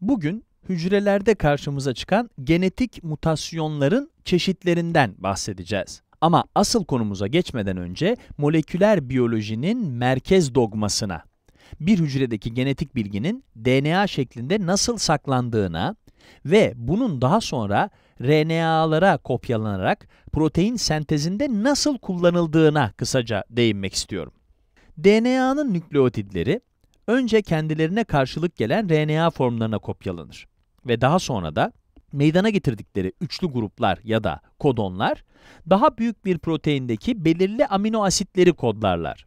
Bugün hücrelerde karşımıza çıkan genetik mutasyonların çeşitlerinden bahsedeceğiz. Ama asıl konumuza geçmeden önce moleküler biyolojinin merkez dogmasına, bir hücredeki genetik bilginin DNA şeklinde nasıl saklandığına ve bunun daha sonra RNA'lara kopyalanarak protein sentezinde nasıl kullanıldığına kısaca değinmek istiyorum. DNA'nın nükleotidleri önce kendilerine karşılık gelen RNA formlarına kopyalanır ve daha sonra da meydana getirdikleri üçlü gruplar ya da kodonlar daha büyük bir proteindeki belirli amino asitleri kodlarlar.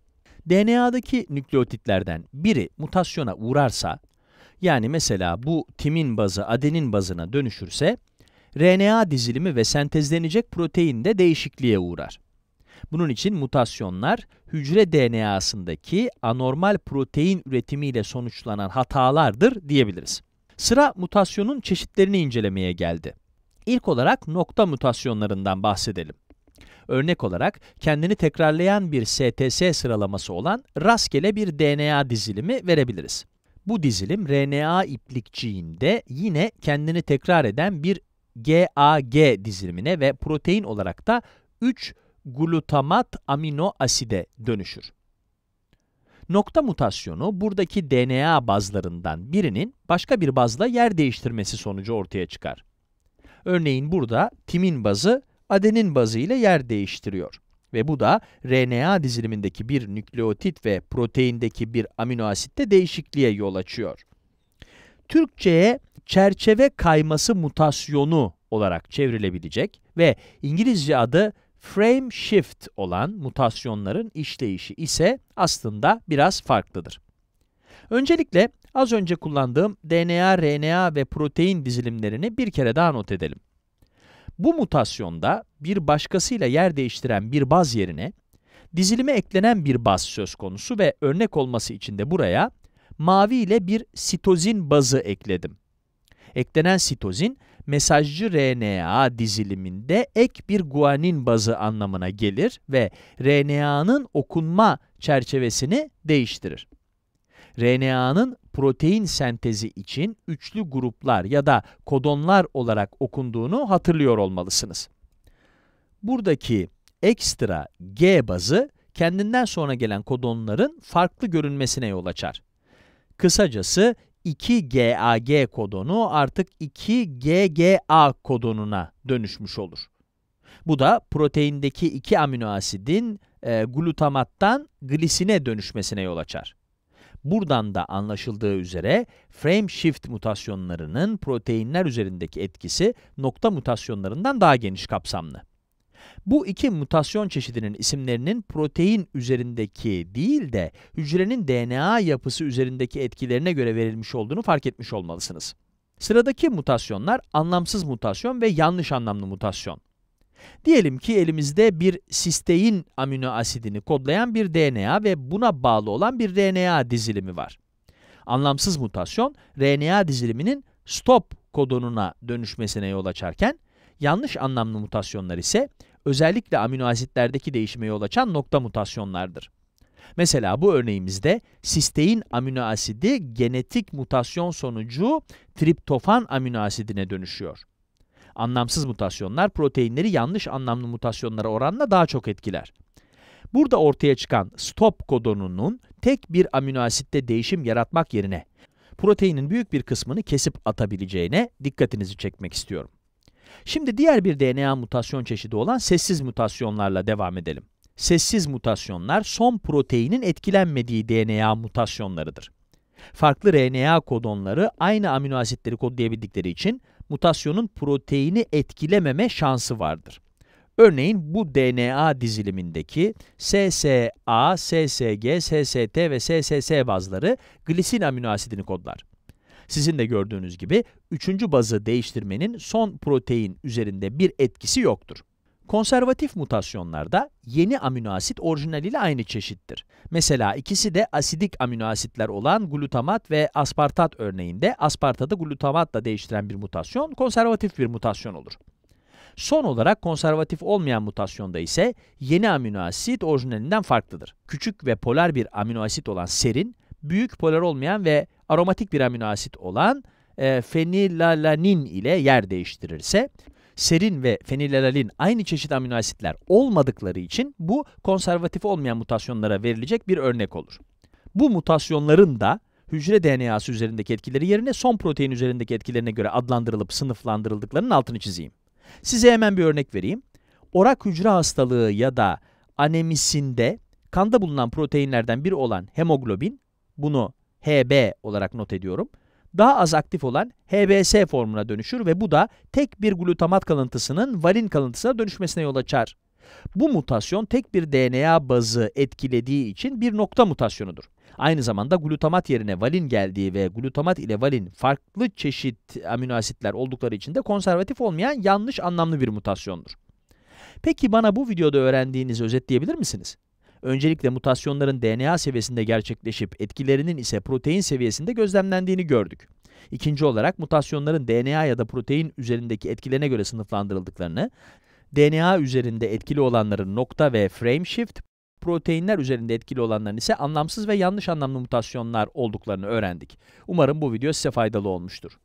DNA'daki nükleotitlerden biri mutasyona uğrarsa, yani mesela bu timin bazı adenin bazına dönüşürse, RNA dizilimi ve sentezlenecek protein de değişikliğe uğrar. Bunun için mutasyonlar, hücre DNA'sındaki anormal protein üretimiyle sonuçlanan hatalardır diyebiliriz. Sıra mutasyonun çeşitlerini incelemeye geldi. İlk olarak nokta mutasyonlarından bahsedelim. Örnek olarak kendini tekrarlayan bir STS sıralaması olan rastgele bir DNA dizilimi verebiliriz. Bu dizilim RNA iplikçiğinde yine kendini tekrar eden bir GAG dizilimine ve protein olarak da 3 glutamat amino aside dönüşür. Nokta mutasyonu buradaki DNA bazlarından birinin başka bir bazla yer değiştirmesi sonucu ortaya çıkar. Örneğin burada timin bazı adenin bazı ile yer değiştiriyor. Ve bu da RNA dizilimindeki bir nükleotit ve proteindeki bir amino asitte değişikliğe yol açıyor. Türkçe'ye çerçeve kayması mutasyonu olarak çevrilebilecek ve İngilizce adı frame shift olan mutasyonların işleyişi ise aslında biraz farklıdır. Öncelikle az önce kullandığım DNA, RNA ve protein dizilimlerini bir kere daha not edelim. Bu mutasyonda bir başkasıyla yer değiştiren bir baz yerine dizilime eklenen bir baz söz konusu ve örnek olması için de buraya mavi ile bir sitozin bazı ekledim. Eklenen sitozin, mesajcı RNA diziliminde ek bir guanin bazı anlamına gelir ve RNA'nın okunma çerçevesini değiştirir. RNA'nın protein sentezi için üçlü gruplar ya da kodonlar olarak okunduğunu hatırlıyor olmalısınız. Buradaki ekstra G bazı, kendinden sonra gelen kodonların farklı görünmesine yol açar. Kısacası 2GAG kodonu artık 2GGA kodonuna dönüşmüş olur. Bu da proteindeki iki amino asidin e, glutamattan glisine dönüşmesine yol açar. Buradan da anlaşıldığı üzere frame shift mutasyonlarının proteinler üzerindeki etkisi nokta mutasyonlarından daha geniş kapsamlı. Bu iki mutasyon çeşidinin isimlerinin protein üzerindeki değil de hücrenin DNA yapısı üzerindeki etkilerine göre verilmiş olduğunu fark etmiş olmalısınız. Sıradaki mutasyonlar anlamsız mutasyon ve yanlış anlamlı mutasyon. Diyelim ki elimizde bir sistein amino asidini kodlayan bir DNA ve buna bağlı olan bir RNA dizilimi var. Anlamsız mutasyon, RNA diziliminin stop kodonuna dönüşmesine yol açarken, yanlış anlamlı mutasyonlar ise özellikle amino asitlerdeki değişime yol açan nokta mutasyonlardır. Mesela bu örneğimizde sistein amino asidi genetik mutasyon sonucu triptofan amino asidine dönüşüyor. Anlamsız mutasyonlar proteinleri yanlış anlamlı mutasyonlara oranla daha çok etkiler. Burada ortaya çıkan stop kodonunun tek bir amino asitte değişim yaratmak yerine proteinin büyük bir kısmını kesip atabileceğine dikkatinizi çekmek istiyorum. Şimdi diğer bir DNA mutasyon çeşidi olan sessiz mutasyonlarla devam edelim. Sessiz mutasyonlar son proteinin etkilenmediği DNA mutasyonlarıdır. Farklı RNA kodonları aynı amino asitleri kodlayabildikleri için mutasyonun proteini etkilememe şansı vardır. Örneğin bu DNA dizilimindeki SSA, SSG, SST ve SSS bazları glisin amino asidini kodlar. Sizin de gördüğünüz gibi üçüncü bazı değiştirmenin son protein üzerinde bir etkisi yoktur. Konservatif mutasyonlarda yeni amino asit orijinaliyle aynı çeşittir. Mesela ikisi de asidik amino asitler olan glutamat ve aspartat örneğinde aspartatı glutamatla değiştiren bir mutasyon konservatif bir mutasyon olur. Son olarak konservatif olmayan mutasyonda ise yeni amino asit orijinalinden farklıdır. Küçük ve polar bir amino asit olan serin, büyük polar olmayan ve aromatik bir amino asit olan e, fenilalanin ile yer değiştirirse, serin ve fenilalalin aynı çeşit amino asitler olmadıkları için bu konservatif olmayan mutasyonlara verilecek bir örnek olur. Bu mutasyonların da hücre DNA'sı üzerindeki etkileri yerine son protein üzerindeki etkilerine göre adlandırılıp sınıflandırıldıklarının altını çizeyim. Size hemen bir örnek vereyim. Orak hücre hastalığı ya da anemisinde kanda bulunan proteinlerden biri olan hemoglobin, bunu HB olarak not ediyorum, daha az aktif olan HBS formuna dönüşür ve bu da tek bir glutamat kalıntısının valin kalıntısına dönüşmesine yol açar. Bu mutasyon tek bir DNA bazı etkilediği için bir nokta mutasyonudur. Aynı zamanda glutamat yerine valin geldiği ve glutamat ile valin farklı çeşit amino asitler oldukları için de konservatif olmayan yanlış anlamlı bir mutasyondur. Peki bana bu videoda öğrendiğinizi özetleyebilir misiniz? Öncelikle mutasyonların DNA seviyesinde gerçekleşip etkilerinin ise protein seviyesinde gözlemlendiğini gördük. İkinci olarak mutasyonların DNA ya da protein üzerindeki etkilerine göre sınıflandırıldıklarını, DNA üzerinde etkili olanların nokta ve frame shift, proteinler üzerinde etkili olanların ise anlamsız ve yanlış anlamlı mutasyonlar olduklarını öğrendik. Umarım bu video size faydalı olmuştur.